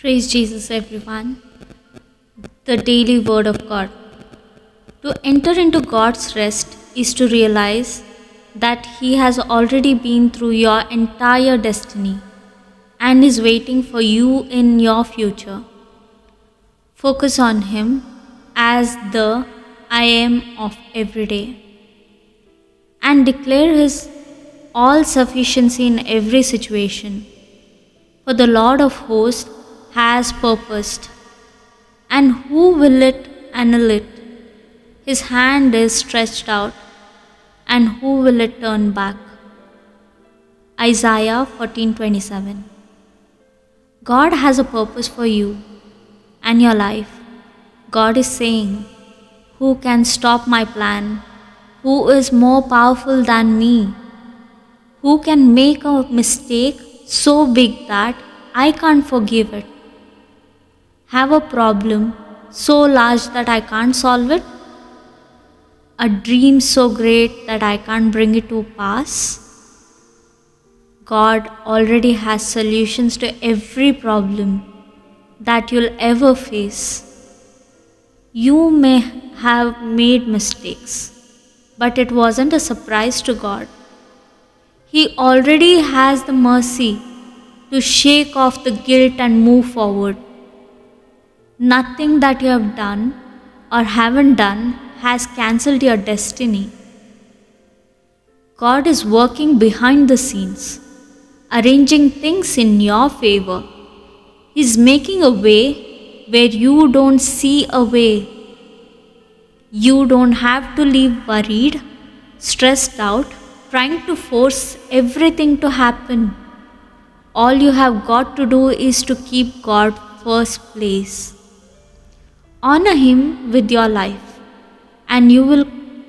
Praise Jesus, everyone. The daily Word of God. To enter into God's rest is to realize that He has already been through your entire destiny and is waiting for you in your future. Focus on Him as the I am of every day and declare His all sufficiency in every situation. For the Lord of hosts has purposed, and who will it annul it? His hand is stretched out, and who will it turn back? Isaiah 14:27 God has a purpose for you and your life. God is saying, Who can stop my plan? Who is more powerful than me? Who can make a mistake so big that I can't forgive it? Have a problem so large that I can't solve it? A dream so great that I can't bring it to pass? God already has solutions to every problem that you'll ever face. You may have made mistakes, but it wasn't a surprise to God. He already has the mercy to shake off the guilt and move forward. Nothing that you have done or haven't done has cancelled your destiny. God is working behind the scenes, arranging things in your favor. He's making a way where you don't see a way. You don't have to live worried, stressed out, trying to force everything to happen. All you have got to do is to keep God first place. Honor Him with your life, and you will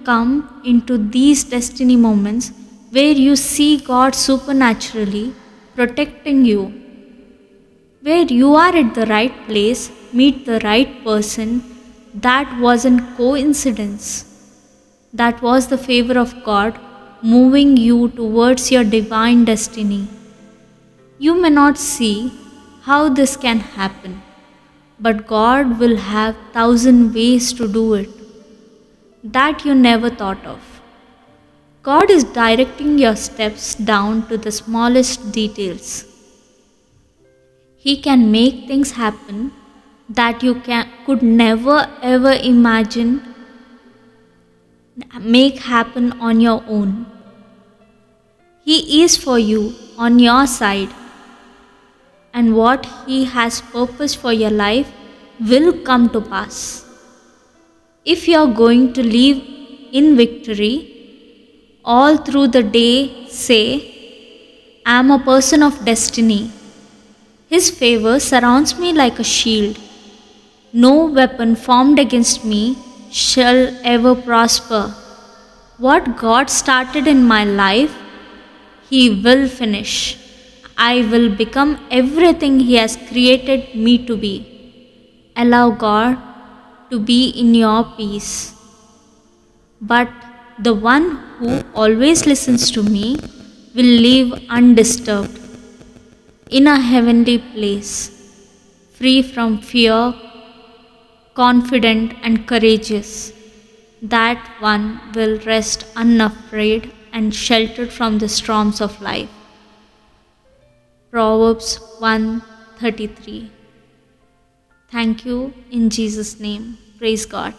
come into these destiny moments where you see God supernaturally protecting you. Where you are at the right place, meet the right person, that wasn't coincidence. That was the favor of God moving you towards your divine destiny. You may not see how this can happen, but God will have thousand ways to do it that you never thought of. God is directing your steps down to the smallest details. He can make things happen that you can, could never ever imagine make happen on your own. He is for you on your side, and what He has purposed for your life will come to pass. If you are going to live in victory, all through the day say, I am a person of destiny. His favor surrounds me like a shield. No weapon formed against me shall ever prosper. What God started in my life, He will finish. I will become everything He has created me to be. Allow God to be in your peace. But the one who always listens to me will live undisturbed in a heavenly place, free from fear, confident and courageous. That one will rest unafraid and sheltered from the storms of life. Proverbs 1:33. Thank you in Jesus' name. Praise God.